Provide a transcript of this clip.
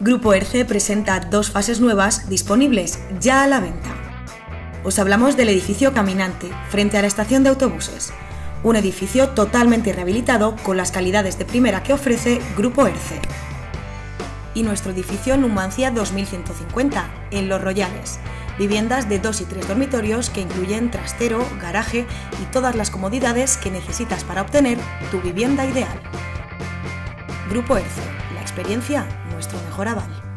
Grupo ERCE presenta dos fases nuevas disponibles ya a la venta. Os hablamos del edificio caminante, frente a la estación de autobuses, un edificio totalmente rehabilitado con las calidades de primera que ofrece Grupo ERCE. Y nuestro edificio Numancia 2150, en Los Royales, viviendas de dos y tres dormitorios que incluyen trastero, garaje y todas las comodidades que necesitas para obtener tu vivienda ideal. Grupo ERCE, la experiencia, nuestro mejor aval.